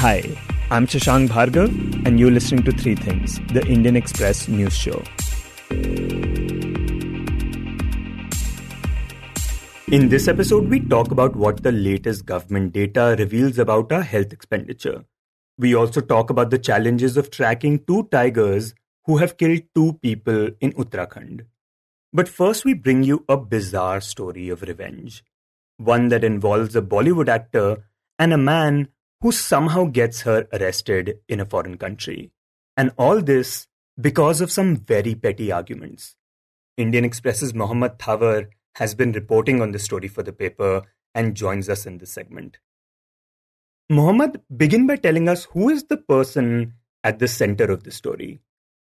Hi, I'm Shashank Bhargav, and you're listening to Three Things, the Indian Express news show. In this episode, we talk about what the latest government data reveals about our health expenditure. We also talk about the challenges of tracking two tigers who have killed two people in Uttarakhand. But first, we bring you a bizarre story of revenge. One that involves a Bollywood actor and a man who somehow gets her arrested in a foreign country. And all this because of some very petty arguments. Indian Express's Mohamed Thaver has been reporting on the story for the paper and joins us in this segment. Mohamed, begin by telling us who is the person at the center of the story.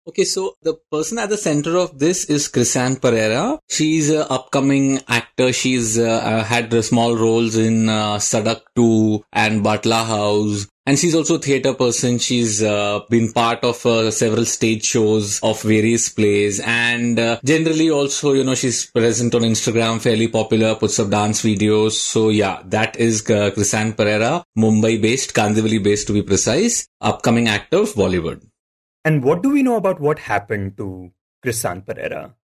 Okay, so the person at the center of this is Chrisann Pereira. She's an upcoming actor. She's uh, uh had small roles in uh, Sadak 2 and Batla House. And she's also a theatre person. She's uh, been part of uh, several stage shows of various plays. And uh, generally also, you know, she's present on Instagram, fairly popular, puts up dance videos. So yeah, that is uh, Chrisann Pereira, Mumbai based, Kandivali based to be precise, upcoming actor of Bollywood. And what do we know about what happened to Chrisann Pereira?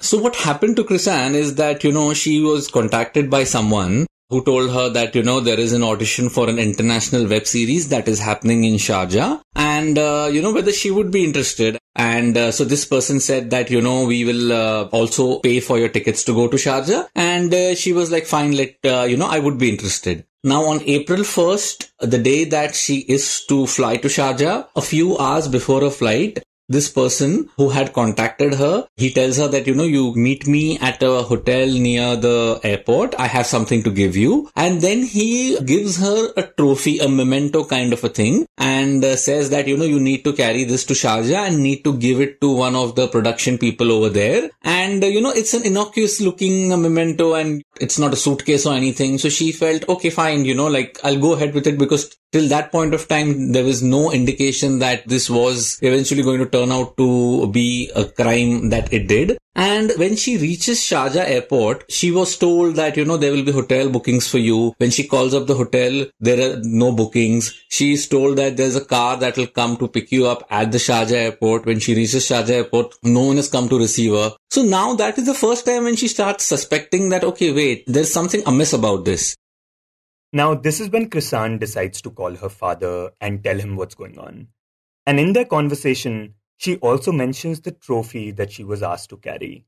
So what happened to Chrisann is that, you know, she was contacted by someone who told her that, you know, there is an audition for an international web series that is happening in Sharjah and, uh, you know, whether she would be interested. And uh, so this person said that, you know, we will uh, also pay for your tickets to go to Sharjah. And uh, she was like, fine, let, uh, you know, I would be interested. Now on April 1st, the day that she is to fly to Sharjah, a few hours before her flight, this person who had contacted her, he tells her that, you know, you meet me at a hotel near the airport. I have something to give you. And then he gives her a trophy, a memento kind of a thing and uh, says that, you know, you need to carry this to Sharjah and need to give it to one of the production people over there. And, uh, you know, it's an innocuous looking memento and it's not a suitcase or anything. So she felt, okay, fine, you know, like I'll go ahead with it because till that point of time, there was no indication that this was eventually going to turn out to be a crime that it did. And when she reaches Sharjah airport, she was told that, you know, there will be hotel bookings for you. When she calls up the hotel, there are no bookings. She is told that there's a car that will come to pick you up at the Sharjah airport. When she reaches Sharjah airport, no one has come to receive her. So now that is the first time when she starts suspecting that, okay, wait, there's something amiss about this. Now, this is when Chrisann decides to call her father and tell him what's going on. And in their conversation, she also mentions the trophy that she was asked to carry.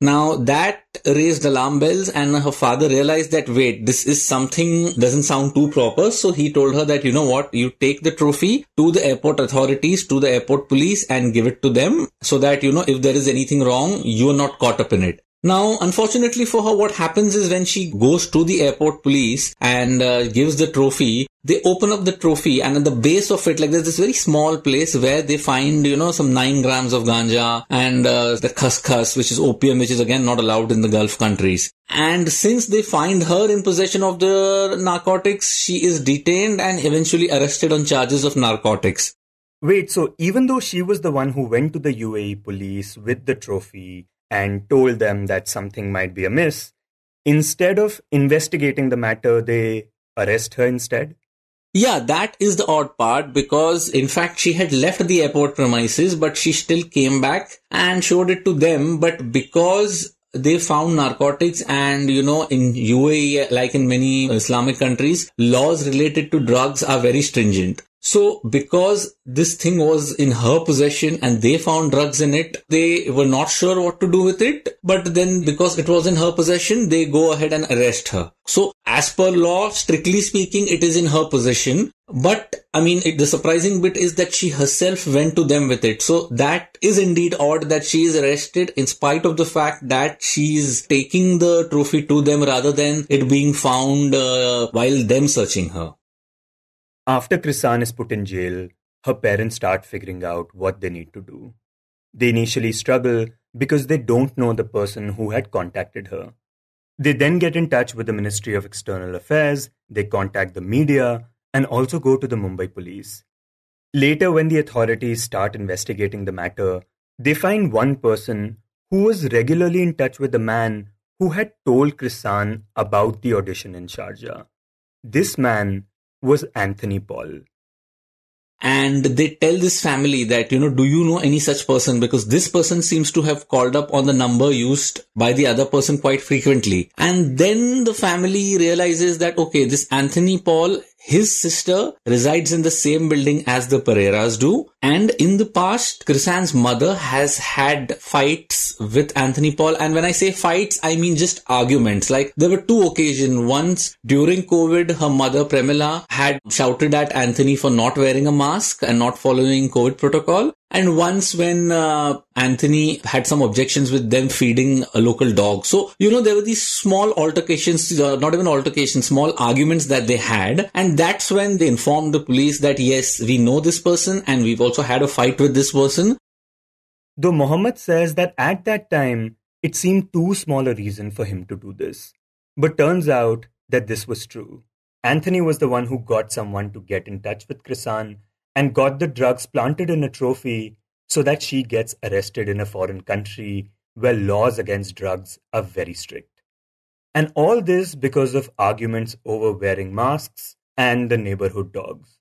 Now that raised alarm bells and her father realized that wait, this is something doesn't sound too proper. So he told her that, you know what, you take the trophy to the airport authorities, to the airport police and give it to them so that, you know, if there is anything wrong, you are not caught up in it. Now, unfortunately for her, what happens is when she goes to the airport police and uh, gives the trophy, they open up the trophy and at the base of it, like there's this very small place where they find, you know, some nine grams of ganja and uh, the khaskhas, which is opium, which is again not allowed in the Gulf countries. And since they find her in possession of the narcotics, she is detained and eventually arrested on charges of narcotics. Wait, so even though she was the one who went to the UAE police with the trophy, and told them that something might be amiss, instead of investigating the matter, they arrest her instead? Yeah, that is the odd part because in fact she had left the airport premises, but she still came back and showed it to them. But because they found narcotics and you know in UAE like in many Islamic countries laws related to drugs are very stringent so because this thing was in her possession and they found drugs in it, they were not sure what to do with it. But then because it was in her possession, they go ahead and arrest her. So as per law, strictly speaking, it is in her possession. But I mean, it, the surprising bit is that she herself went to them with it. So that is indeed odd that she is arrested in spite of the fact that she is taking the trophy to them rather than it being found uh, while them searching her. After Chrisann is put in jail, her parents start figuring out what they need to do. They initially struggle because they don't know the person who had contacted her. They then get in touch with the Ministry of External Affairs, they contact the media, and also go to the Mumbai police. Later, when the authorities start investigating the matter, they find one person who was regularly in touch with the man who had told Chrisann about the audition in Sharjah. This man was Anthony Paul and they tell this family that, you know, do you know any such person? Because this person seems to have called up on the number used by the other person quite frequently. And then the family realizes that, okay, this Anthony Paul his sister resides in the same building as the Pereiras do. And in the past, Chrisann's mother has had fights with Anthony Paul. And when I say fights, I mean just arguments. Like there were two occasions. Once during COVID, her mother Premila had shouted at Anthony for not wearing a mask and not following COVID protocol. And once when uh, Anthony had some objections with them feeding a local dog. So, you know, there were these small altercations, uh, not even altercations, small arguments that they had. And that's when they informed the police that, yes, we know this person and we've also had a fight with this person. Though Mohamed says that at that time, it seemed too small a reason for him to do this. But turns out that this was true. Anthony was the one who got someone to get in touch with Chrisann and got the drugs planted in a trophy so that she gets arrested in a foreign country where laws against drugs are very strict. And all this because of arguments over wearing masks and the neighborhood dogs.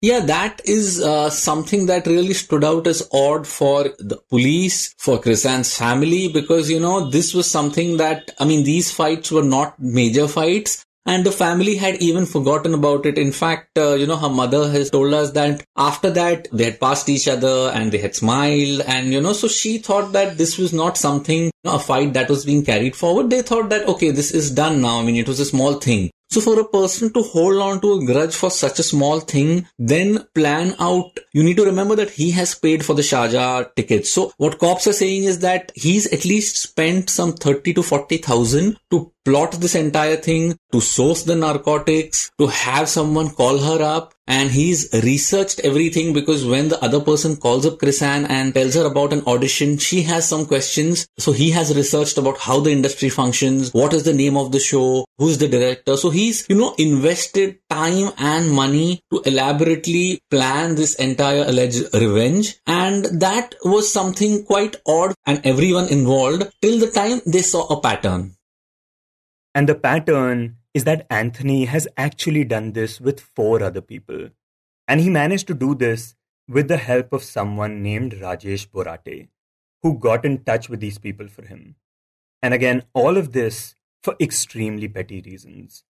Yeah, that is uh, something that really stood out as odd for the police, for Chrisann's family, because, you know, this was something that, I mean, these fights were not major fights, and the family had even forgotten about it. In fact, uh, you know, her mother has told us that after that they had passed each other and they had smiled and, you know, so she thought that this was not something, you know, a fight that was being carried forward. They thought that, okay, this is done now. I mean, it was a small thing. So for a person to hold on to a grudge for such a small thing, then plan out, you need to remember that he has paid for the Sharjah tickets. So what cops are saying is that he's at least spent some 30 to 40,000 to plot this entire thing, to source the narcotics, to have someone call her up, and he's researched everything because when the other person calls up Chrisann and tells her about an audition, she has some questions. So he has researched about how the industry functions, what is the name of the show, who's the director. So he's, you know, invested time and money to elaborately plan this entire alleged revenge. And that was something quite odd and everyone involved till the time they saw a pattern. And the pattern is that Anthony has actually done this with four other people. And he managed to do this with the help of someone named Rajesh Borate, who got in touch with these people for him. And again, all of this for extremely petty reasons.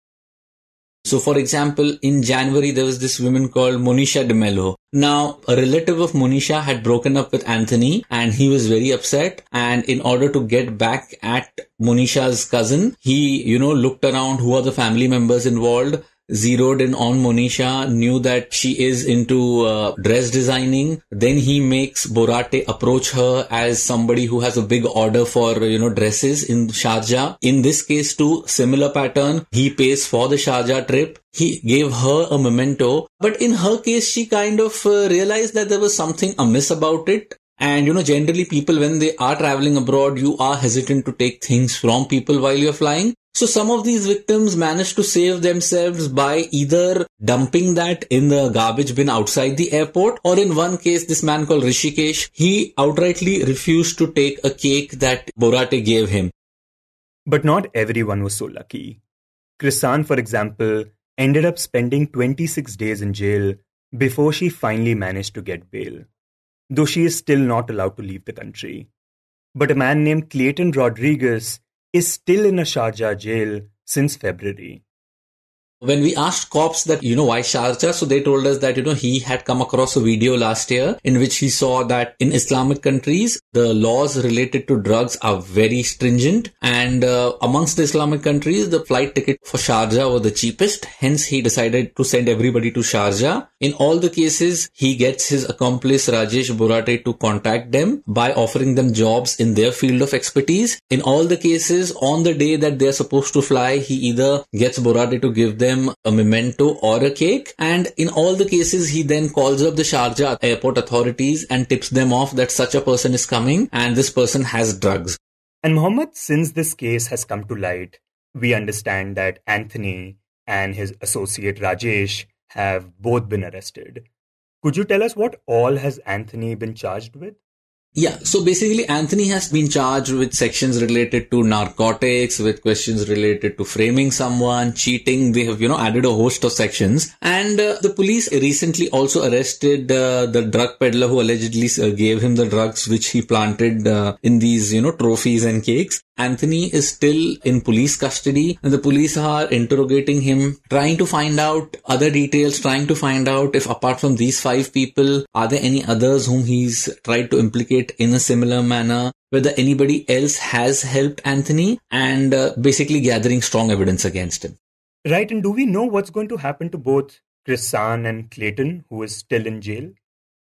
So, for example, in January, there was this woman called Monisha de Mello. Now, a relative of Monisha had broken up with Anthony and he was very upset. And in order to get back at Monisha's cousin, he, you know, looked around who are the family members involved zeroed in on Monisha, knew that she is into uh, dress designing. Then he makes Borate approach her as somebody who has a big order for, you know, dresses in Sharjah. In this case too, similar pattern. He pays for the Sharjah trip. He gave her a memento. But in her case, she kind of uh, realized that there was something amiss about it. And you know, generally people, when they are traveling abroad, you are hesitant to take things from people while you're flying. So some of these victims managed to save themselves by either dumping that in the garbage bin outside the airport or in one case this man called Rishikesh, he outrightly refused to take a cake that Borate gave him. But not everyone was so lucky. Chrisann, for example, ended up spending 26 days in jail before she finally managed to get bail, though she is still not allowed to leave the country. But a man named Clayton Rodriguez is still in a Sharjah jail since February. When we asked cops that, you know, why Sharjah? So they told us that, you know, he had come across a video last year in which he saw that in Islamic countries, the laws related to drugs are very stringent. And uh, amongst the Islamic countries, the flight ticket for Sharjah were the cheapest. Hence, he decided to send everybody to Sharjah. In all the cases, he gets his accomplice Rajesh Borate to contact them by offering them jobs in their field of expertise. In all the cases, on the day that they're supposed to fly, he either gets Borate to give them them a memento or a cake. And in all the cases, he then calls up the Sharjah airport authorities and tips them off that such a person is coming and this person has drugs. And Mohamed, since this case has come to light, we understand that Anthony and his associate Rajesh have both been arrested. Could you tell us what all has Anthony been charged with? Yeah, so basically Anthony has been charged with sections related to narcotics, with questions related to framing someone, cheating. They have, you know, added a host of sections. And uh, the police recently also arrested uh, the drug peddler who allegedly uh, gave him the drugs which he planted uh, in these, you know, trophies and cakes. Anthony is still in police custody and the police are interrogating him, trying to find out other details, trying to find out if apart from these five people, are there any others whom he's tried to implicate in a similar manner? Whether anybody else has helped Anthony and uh, basically gathering strong evidence against him. Right. And do we know what's going to happen to both Chrisann and Clayton, who is still in jail?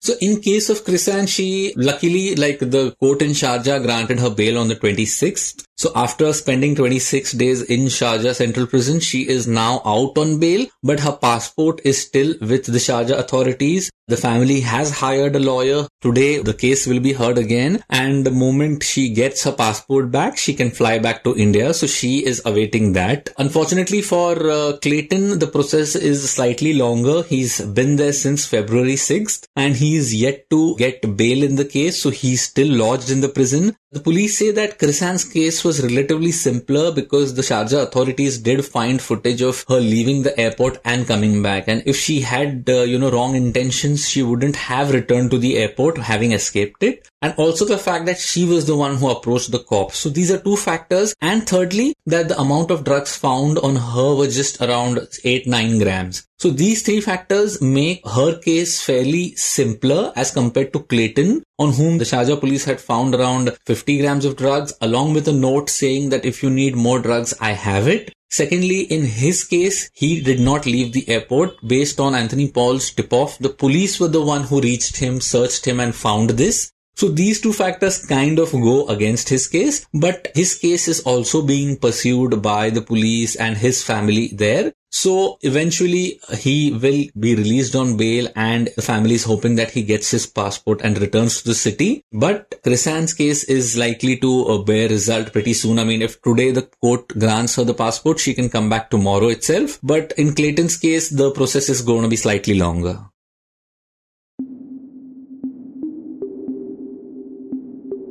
So in case of Chrisann, she luckily, like the court in Sharjah granted her bail on the 26th. So after spending 26 days in Sharjah Central Prison, she is now out on bail, but her passport is still with the Sharjah authorities. The family has hired a lawyer. Today, the case will be heard again. And the moment she gets her passport back, she can fly back to India. So she is awaiting that. Unfortunately for uh, Clayton, the process is slightly longer. He's been there since February 6th and he is yet to get bail in the case. So he's still lodged in the prison. The police say that Chrisann's case was relatively simpler because the Sharjah authorities did find footage of her leaving the airport and coming back. And if she had, uh, you know, wrong intentions, she wouldn't have returned to the airport having escaped it. And also the fact that she was the one who approached the cops. So these are two factors. And thirdly, that the amount of drugs found on her was just around 8-9 grams. So these three factors make her case fairly simpler as compared to Clayton, on whom the Sharjah police had found around 50 grams of drugs, along with a note saying that if you need more drugs, I have it. Secondly, in his case, he did not leave the airport based on Anthony Paul's tip off. The police were the one who reached him, searched him and found this. So these two factors kind of go against his case, but his case is also being pursued by the police and his family there. So eventually he will be released on bail and the family is hoping that he gets his passport and returns to the city. But Chrisann's case is likely to uh, bear result pretty soon. I mean, if today the court grants her the passport, she can come back tomorrow itself. But in Clayton's case, the process is going to be slightly longer.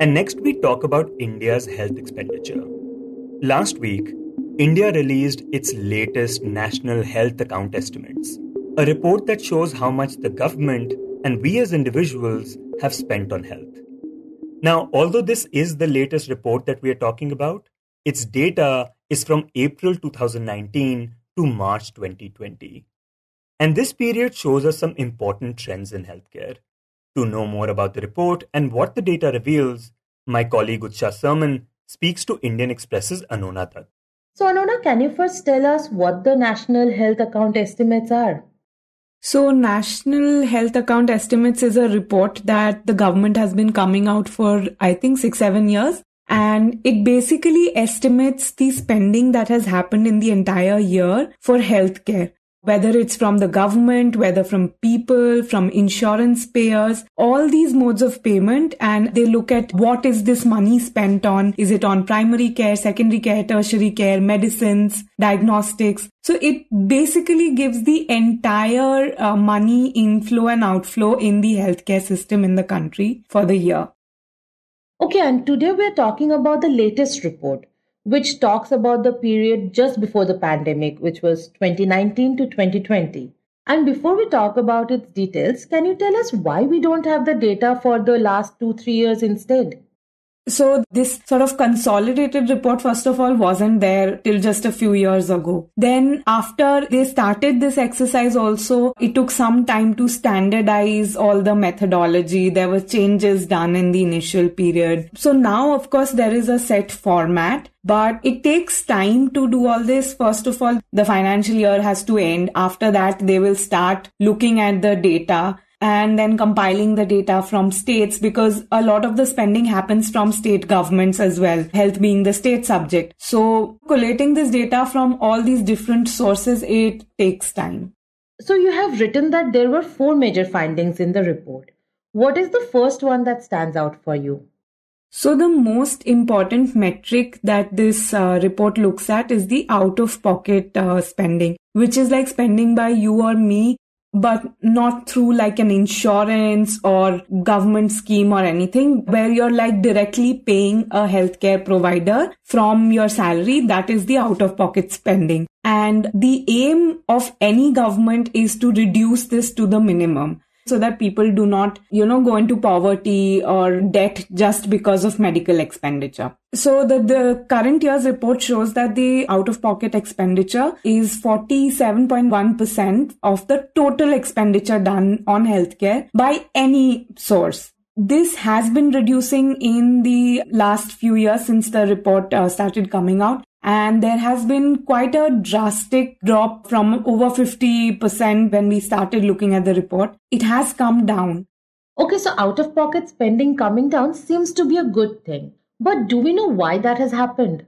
And next we talk about India's health expenditure. Last week, India released its latest national health account estimates, a report that shows how much the government and we as individuals have spent on health. Now, although this is the latest report that we are talking about, its data is from April 2019 to March 2020. And this period shows us some important trends in healthcare. To know more about the report and what the data reveals, my colleague Utsa Sarmin speaks to Indian Express's Anonna Dutt. So, Anonna, can you first tell us what the National Health Account Estimates are? So, National Health Account Estimates is a report that the government has been coming out for, I think, six, seven years. And it basically estimates the spending that has happened in the entire year for healthcare whether it's from the government, whether from people, from insurance payers, all these modes of payment. And they look at what is this money spent on? Is it on primary care, secondary care, tertiary care, medicines, diagnostics? So it basically gives the entire uh, money inflow and outflow in the healthcare system in the country for the year. Okay, and today we're talking about the latest report which talks about the period just before the pandemic, which was 2019 to 2020. And before we talk about its details, can you tell us why we don't have the data for the last two, three years instead? So this sort of consolidated report, first of all, wasn't there till just a few years ago. Then after they started this exercise also, it took some time to standardize all the methodology. There were changes done in the initial period. So now, of course, there is a set format. But it takes time to do all this. First of all, the financial year has to end. After that, they will start looking at the data and then compiling the data from states because a lot of the spending happens from state governments as well, health being the state subject. So collating this data from all these different sources, it takes time. So you have written that there were four major findings in the report. What is the first one that stands out for you? So the most important metric that this uh, report looks at is the out of pocket uh, spending, which is like spending by you or me but not through like an insurance or government scheme or anything where you're like directly paying a healthcare provider from your salary. That is the out of pocket spending. And the aim of any government is to reduce this to the minimum so that people do not, you know, go into poverty or debt just because of medical expenditure. So the, the current year's report shows that the out of pocket expenditure is 47.1% of the total expenditure done on healthcare by any source this has been reducing in the last few years since the report uh, started coming out and there has been quite a drastic drop from over 50% when we started looking at the report. It has come down. Okay, so out of pocket spending coming down seems to be a good thing. But do we know why that has happened?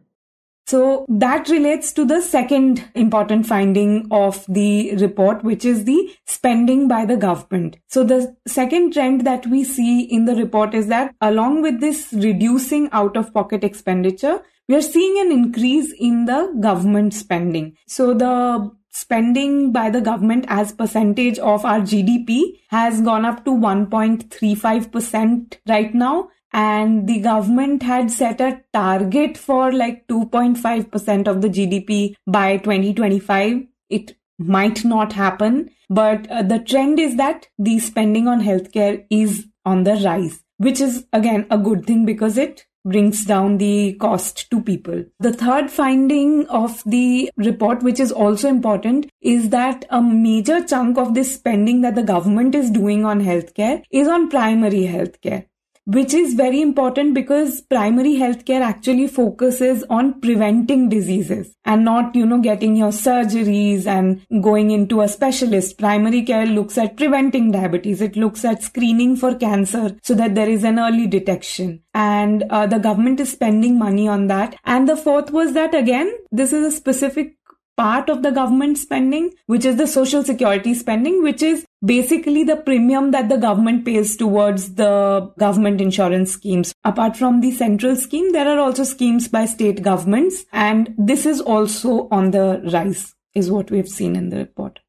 So that relates to the second important finding of the report, which is the spending by the government. So the second trend that we see in the report is that along with this reducing out of pocket expenditure, we are seeing an increase in the government spending. So the spending by the government as percentage of our GDP has gone up to 1.35% right now. And the government had set a target for like 2.5% of the GDP by 2025. It might not happen, but uh, the trend is that the spending on healthcare is on the rise, which is again a good thing because it brings down the cost to people. The third finding of the report, which is also important, is that a major chunk of this spending that the government is doing on healthcare is on primary healthcare which is very important because primary healthcare actually focuses on preventing diseases and not, you know, getting your surgeries and going into a specialist. Primary care looks at preventing diabetes. It looks at screening for cancer so that there is an early detection. And uh, the government is spending money on that. And the fourth was that again, this is a specific part of the government spending, which is the social security spending, which is basically the premium that the government pays towards the government insurance schemes. Apart from the central scheme, there are also schemes by state governments, and this is also on the rise, is what we've seen in the report.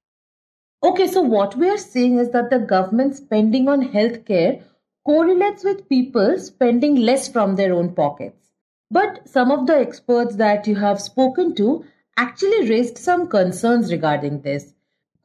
Okay, so what we are seeing is that the government spending on healthcare correlates with people spending less from their own pockets. But some of the experts that you have spoken to actually raised some concerns regarding this.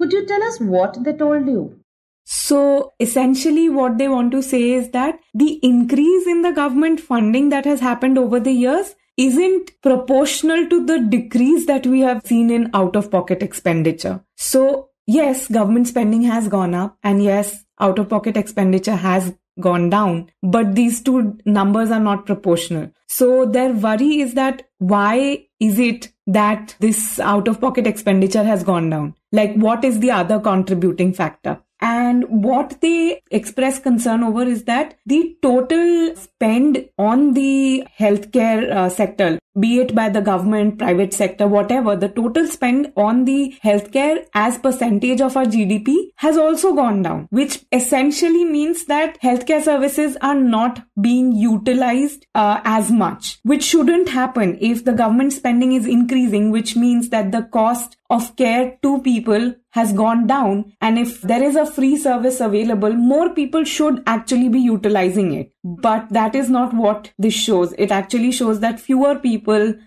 Could you tell us what they told you? So essentially what they want to say is that the increase in the government funding that has happened over the years isn't proportional to the decrease that we have seen in out of pocket expenditure. So yes, government spending has gone up and yes, out of pocket expenditure has gone down, but these two numbers are not proportional. So their worry is that why is it that this out of pocket expenditure has gone down? Like what is the other contributing factor? And what they express concern over is that the total spend on the healthcare uh, sector, be it by the government, private sector, whatever, the total spend on the healthcare as percentage of our GDP has also gone down, which essentially means that healthcare services are not being utilized uh, as much, which shouldn't happen if the government spending is increasing, which means that the cost of care to people has gone down. And if there is a free service available, more people should actually be utilizing it. But that is not what this shows. It actually shows that fewer people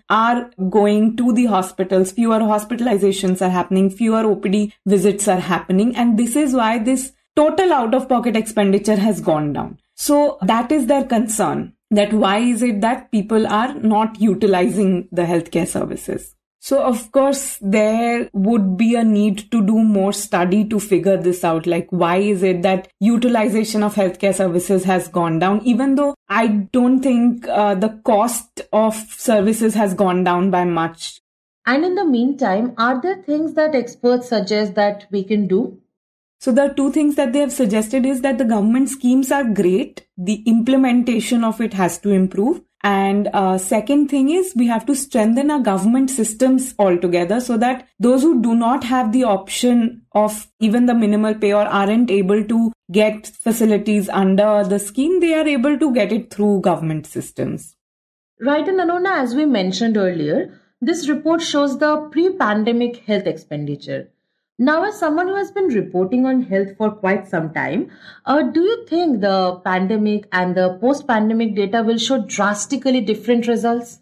are going to the hospitals, fewer hospitalizations are happening, fewer OPD visits are happening. And this is why this total out of pocket expenditure has gone down. So that is their concern that why is it that people are not utilizing the healthcare services? So of course there would be a need to do more study to figure this out. Like why is it that utilization of healthcare services has gone down? Even though I don't think uh, the cost of services has gone down by much. And in the meantime, are there things that experts suggest that we can do? So the two things that they have suggested is that the government schemes are great. The implementation of it has to improve and uh, second thing is we have to strengthen our government systems altogether so that those who do not have the option of even the minimal pay or aren't able to get facilities under the scheme, they are able to get it through government systems. Right, and Anonna, as we mentioned earlier, this report shows the pre pandemic health expenditure. Now, as someone who has been reporting on health for quite some time, uh, do you think the pandemic and the post pandemic data will show drastically different results?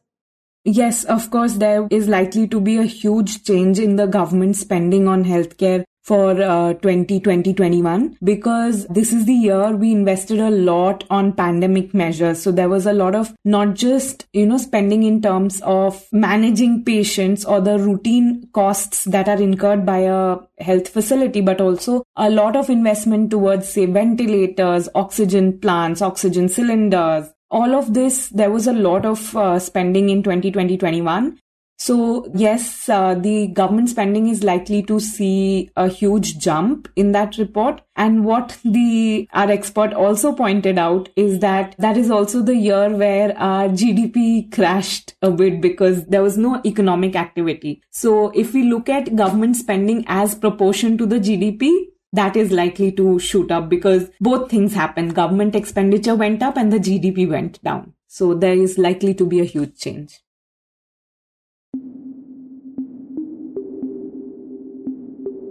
Yes, of course, there is likely to be a huge change in the government spending on healthcare for uh, 2020-21 because this is the year we invested a lot on pandemic measures. So there was a lot of not just you know spending in terms of managing patients or the routine costs that are incurred by a health facility but also a lot of investment towards say ventilators oxygen plants oxygen cylinders. All of this there was a lot of uh, spending in 2020-21 so yes, uh, the government spending is likely to see a huge jump in that report. And what the our expert also pointed out is that that is also the year where our GDP crashed a bit because there was no economic activity. So if we look at government spending as proportion to the GDP, that is likely to shoot up because both things happened. Government expenditure went up and the GDP went down. So there is likely to be a huge change.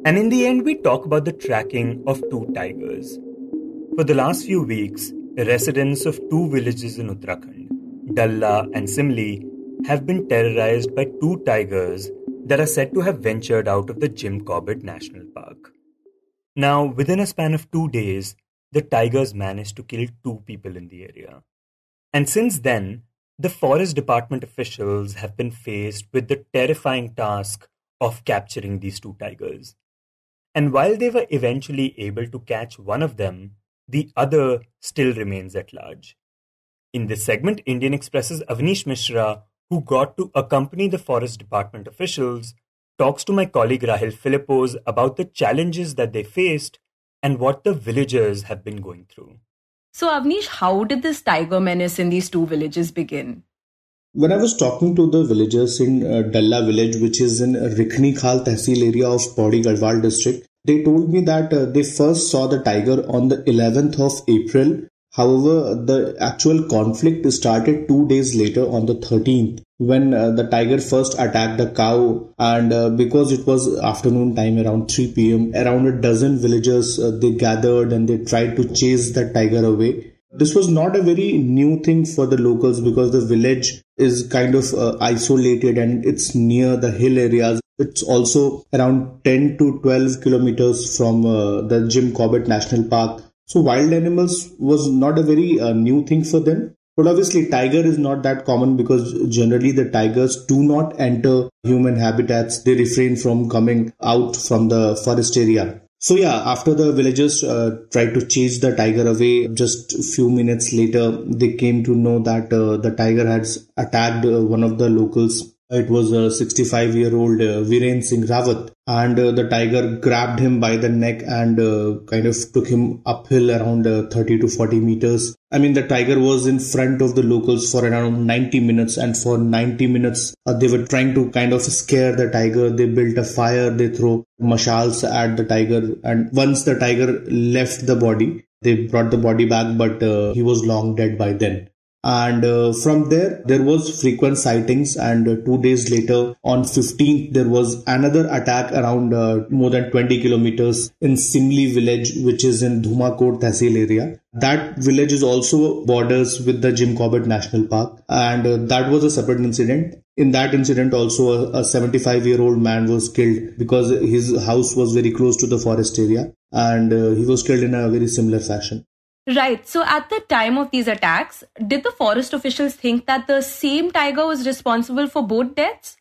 And in the end, we talk about the tracking of two tigers. For the last few weeks, the residents of two villages in Uttarakhand, Dalla and Simli, have been terrorized by two tigers that are said to have ventured out of the Jim Corbett National Park. Now, within a span of two days, the tigers managed to kill two people in the area. And since then, the Forest Department officials have been faced with the terrifying task of capturing these two tigers. And while they were eventually able to catch one of them, the other still remains at large. In this segment, Indian Express's Avaneesh Mishra, who got to accompany the Forest Department officials, talks to my colleague Rahel Philipose about the challenges that they faced and what the villagers have been going through. So, Avaneesh, how did this tiger menace in these two villages begin? When I was talking to the villagers in uh, Dalla village, which is in Rikhni Khal Tehsil area of Pauri Garhwal district, they told me that uh, they first saw the tiger on the 11th of April. However, the actual conflict started two days later on the 13th when uh, the tiger first attacked the cow and uh, because it was afternoon time around 3 pm around a dozen villagers uh, they gathered and they tried to chase the tiger away this was not a very new thing for the locals because the village is kind of uh, isolated and it's near the hill areas. It's also around 10 to 12 kilometers from uh, the Jim Corbett National Park. So wild animals was not a very uh, new thing for them. But obviously, tiger is not that common because generally the tigers do not enter human habitats. They refrain from coming out from the forest area. So yeah, after the villagers uh, tried to chase the tiger away, just a few minutes later, they came to know that uh, the tiger had attacked uh, one of the locals it was a 65 year old uh, Viren Singh Rawat, and uh, the tiger grabbed him by the neck and uh, kind of took him uphill around uh, 30 to 40 meters. I mean, the tiger was in front of the locals for around 90 minutes, and for 90 minutes, uh, they were trying to kind of scare the tiger. They built a fire, they throw mashals at the tiger, and once the tiger left the body, they brought the body back, but uh, he was long dead by then and uh, from there there was frequent sightings and uh, two days later on 15th there was another attack around uh, more than 20 kilometers in simli village which is in dhumakot tehsil area. That village is also borders with the jim corbett national park. And uh, that was a separate incident. In that incident also a 75 year old man was killed because his house was very close to the forest area. And uh, he was killed in a very similar fashion Right. So at the time of these attacks, did the forest officials think that the same tiger was responsible for both deaths?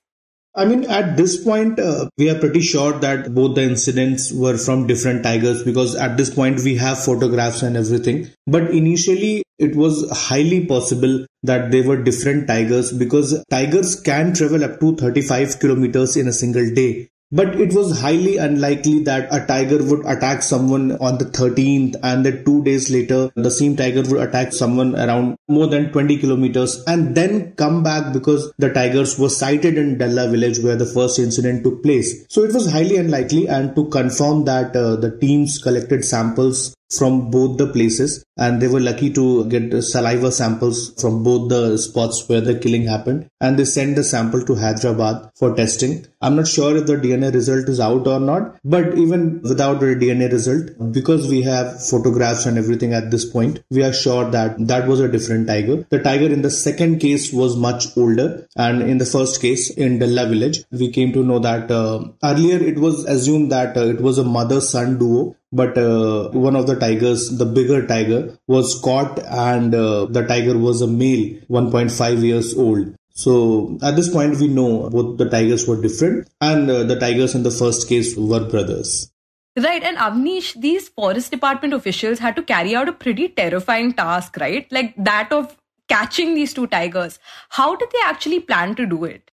I mean, at this point, uh, we are pretty sure that both the incidents were from different tigers because at this point we have photographs and everything. But initially, it was highly possible that they were different tigers because tigers can travel up to 35 kilometers in a single day. But it was highly unlikely that a tiger would attack someone on the 13th and then two days later the same tiger would attack someone around more than 20 kilometers and then come back because the tigers were sighted in Dalla village where the first incident took place. So it was highly unlikely and to confirm that uh, the teams collected samples from both the places and they were lucky to get saliva samples from both the spots where the killing happened and they sent the sample to Hyderabad for testing. I'm not sure if the DNA result is out or not, but even without the DNA result, because we have photographs and everything at this point, we are sure that that was a different tiger. The tiger in the second case was much older and in the first case in Dalla village, we came to know that uh, earlier it was assumed that uh, it was a mother son duo but uh, one of the tigers, the bigger tiger, was caught and uh, the tiger was a male, 1.5 years old. So at this point, we know both the tigers were different and uh, the tigers in the first case were brothers. Right, and Avaneesh, these forest department officials had to carry out a pretty terrifying task, right? Like that of catching these two tigers. How did they actually plan to do it?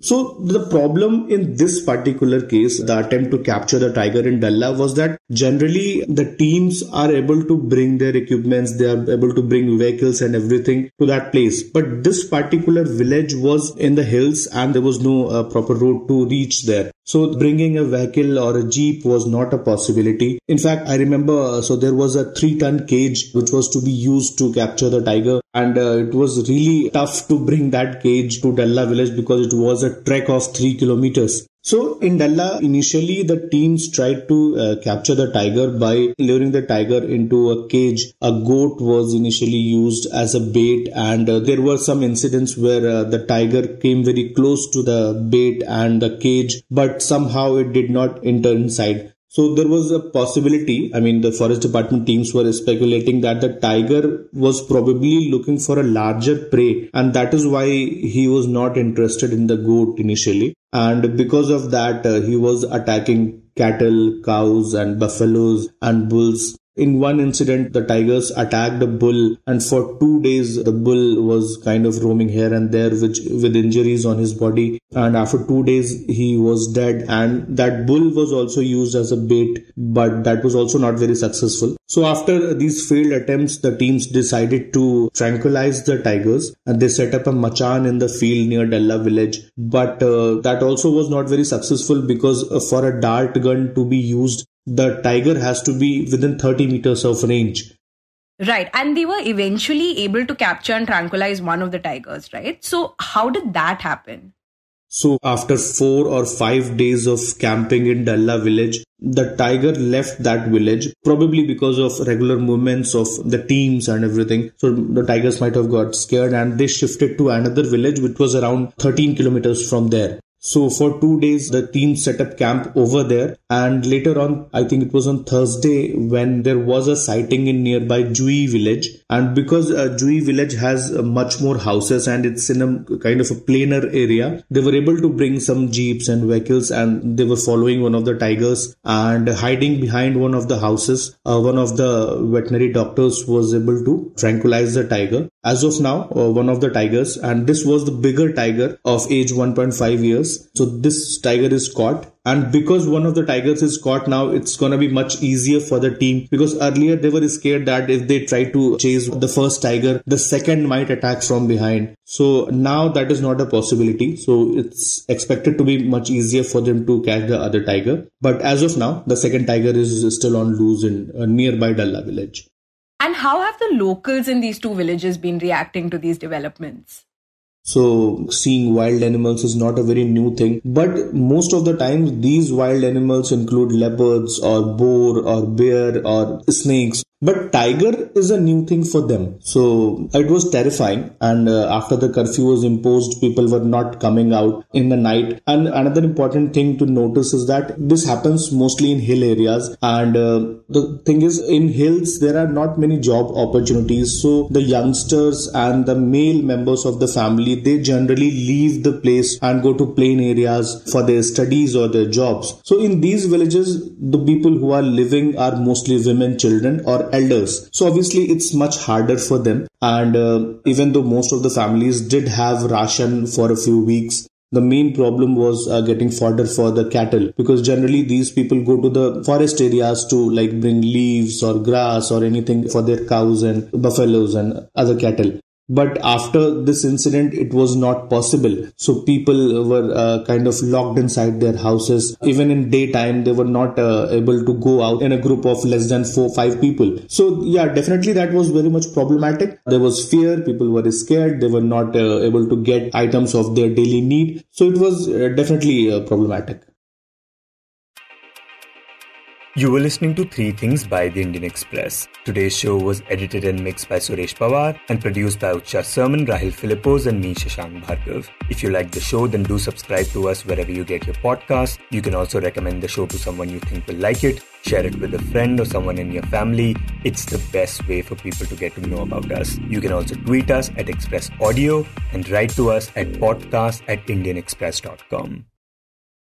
So the problem in this particular case, the attempt to capture the tiger in Dalla was that generally the teams are able to bring their equipments, they are able to bring vehicles and everything to that place. But this particular village was in the hills and there was no uh, proper road to reach there. So bringing a vehicle or a jeep was not a possibility. In fact, I remember uh, so there was a three ton cage which was to be used to capture the tiger, and uh, it was really tough to bring that cage to Dalla village because it was a trek of three kilometers. So in Dalla, initially the teams tried to uh, capture the tiger by luring the tiger into a cage. A goat was initially used as a bait, and uh, there were some incidents where uh, the tiger came very close to the bait and the cage, but somehow it did not enter inside. So there was a possibility. I mean, the forest department teams were speculating that the tiger was probably looking for a larger prey, and that is why he was not interested in the goat initially. And because of that, uh, he was attacking cattle, cows, and buffaloes and bulls in one incident, the tigers attacked a bull, and for two days, the bull was kind of roaming here and there with, with injuries on his body. And after two days, he was dead. And that bull was also used as a bait, but that was also not very successful. So, after these failed attempts, the teams decided to tranquilize the tigers and they set up a machan in the field near Dalla village. But uh, that also was not very successful because uh, for a dart gun to be used, the tiger has to be within 30 meters of range. Right. And they were eventually able to capture and tranquilize one of the tigers, right? So, how did that happen? So, after four or five days of camping in Dalla village, the tiger left that village probably because of regular movements of the teams and everything. So, the tigers might have got scared and they shifted to another village which was around 13 kilometers from there. So for two days, the team set up camp over there. And later on, I think it was on Thursday when there was a sighting in nearby Jui village. And because uh, Jui village has uh, much more houses and it's in a kind of a plainer area, they were able to bring some jeeps and vehicles and they were following one of the tigers and hiding behind one of the houses. Uh, one of the veterinary doctors was able to tranquilize the tiger. As of now, uh, one of the tigers, and this was the bigger tiger of age 1.5 years so this tiger is caught. And because one of the tigers is caught now it's going to be much easier for the team. Because earlier they were scared that if they try to chase the first tiger the second might attack from behind. So now that is not a possibility. So it's expected to be much easier for them to catch the other tiger. But as of now the second tiger is still on loose in a nearby Dalla village. And how have the locals in these two villages been reacting to these developments so seeing wild animals is not a very new thing. But most of the time, these wild animals include leopards or boar or bear or snakes but tiger is a new thing for them. So it was terrifying. And uh, after the curfew was imposed, people were not coming out in the night. And another important thing to notice is that this happens mostly in hill areas. And uh, the thing is, in hills, there are not many job opportunities. So the youngsters and the male members of the family, they generally leave the place and go to plain areas for their studies or their jobs. So in these villages, the people who are living are mostly women, children, or elders. So obviously it's much harder for them. And uh, even though most of the families did have ration for a few weeks, the main problem was uh, getting fodder for the cattle because generally these people go to the forest areas to like bring leaves or grass or anything for their cows and buffaloes and other cattle but after this incident it was not possible. So people were uh, kind of locked inside their houses. Even in daytime they were not uh, able to go out in a group of less than 4 5 people. So yeah definitely that was very much problematic. There was fear. People were scared. They were not uh, able to get items of their daily need. So it was uh, definitely uh, problematic you were listening to Three Things by The Indian Express. Today's show was edited and mixed by Suresh Pawar and produced by Utsa Sarmin, Rahel Philipose, and me, Shashank Bhargav. If you like the show, then do subscribe to us wherever you get your podcasts. You can also recommend the show to someone you think will like it, share it with a friend or someone in your family. It's the best way for people to get to know about us. You can also tweet us at Express Audio and write to us at podcast at indianexpress.com.